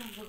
Hayır.